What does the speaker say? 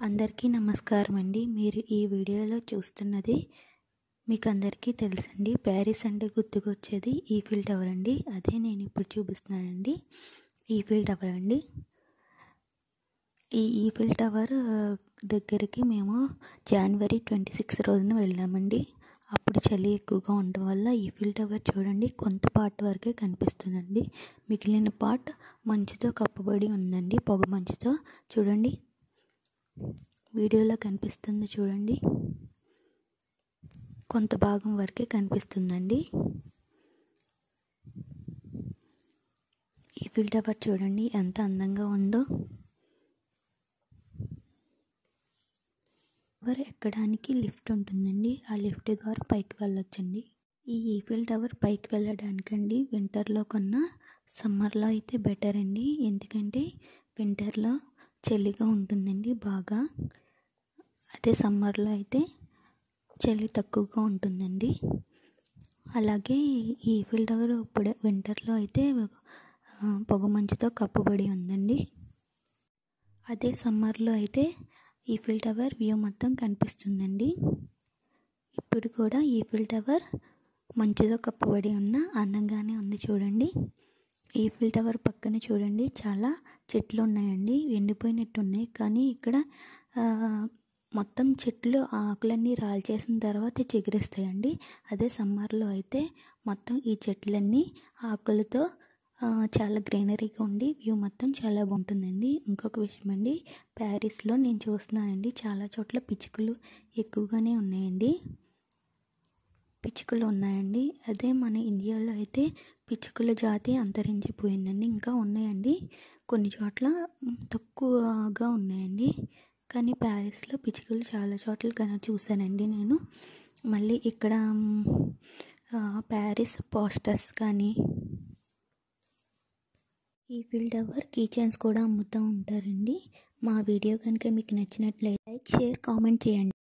అందరికీ నమస్కారం అండి. మీరు ఈ వీడియోలో చూస్తున్నది మీకు అందరికీ తెలుసండి. ప్యారిస్ అంటే గుర్తుకొచ్చేది ఈఫిల్ టవర్ అండి. అదే నేను ఇప్పుడు చూపిస్తున్నానండి. ఈఫిల్ టవర్ అండి. ఈ ఈఫిల్ టవర్ దగ్గరికి మేము జనవరి ట్వంటీ సిక్స్ రోజున వెళ్ళామండి. అప్పుడు చలి ఎక్కువగా ఉండడం వల్ల ఈఫిల్ టవర్ చూడండి కొంత పార్ట్ వరకే కనిపిస్తుందండి. మిగిలిన పార్ట్ మంచుతో కప్పబడి ఉందండి. పొగ మంచుతో. చూడండి వీడియోలో కనిపిస్తుంది చూడండి. కొంత భాగం వరకే కనిపిస్తుందండి. ఈఫిల్ టవర్ చూడండి ఎంత అందంగా ఉందో. టవర్ ఎక్కడానికి లిఫ్ట్ ఉంటుందండి. ఆ లిఫ్ట్ ద్వారా పైకి వెళ్ళొచ్చండి. ఈ ఈఫిల్ టవర్ పైకి వెళ్ళడానికండి వింటర్లో కన్నా సమ్మర్లో అయితే బెటర్ అండి ఎందుకంటే వింటర్లో చలిగా ఉంటుందండి బాగా. అదే సమ్మర్లో అయితే చలి తక్కువగా ఉంటుందండి. అలాగే ఈ ఈఫిల్ టవర్ ఇప్పుడే వింటర్లో అయితే పొగ మంచుతో కప్పబడి ఉందండి. అదే సమ్మర్లో అయితే ఈఫిల్ టవర్ వ్యూ మొత్తం కనిపిస్తుందండి. ఇప్పుడు కూడా ఈఫిల్ టవర్ మంచుతో కప్పబడి ఉన్న అందంగానే ఉంది చూడండి. ఈఫిల్ టవర్ పక్కన చూడండి. చాలా చెట్లు ఉన్నాయండి. ఎండిపోయినట్టు ఉన్నాయి కానీ ఇక్కడ మొత్తం చెట్లు ఆకులన్నీ రాల్చేసిన తర్వాత చిగురిస్తాయండి. అదే సమ్మర్లో అయితే మొత్తం ఈ చెట్లన్నీ ఆకులతో చాలా గ్రీనరీగా ఉండి వ్యూ మొత్తం చాలా బాగుంటుందండి. ఇంకొక విషయం అండి. ప్యారిస్లో నేను చూస్తున్నానండి. చాలా చోట్ల పిచ్చుకలు ఎక్కువగానే ఉన్నాయండి. పిచ్చుకలు ఉన్నాయండి. అదే మన ఇండియాలో అయితే పిచ్చుకల జాతి అంతరించిపోయిందండి. ఇంకా ఉన్నాయండి. కొన్ని చోట్ల తక్కువగా ఉన్నాయండి. కానీ ప్యారిస్లో పిచ్చుకలు చాలా చోట్ల కన్నా చూశానండి నేను. మళ్ళీ ఇక్కడ ప్యారిస్ పోస్టర్స్ కానీ ఈ ఫీల్డ్ అవర్ కీ చైన్స్ కూడా అమ్ముతూ ఉంటారండి. మా వీడియో కనుక మీకు నచ్చినట్లయితే లైక్ షేర్ కామెంట్ చేయండి.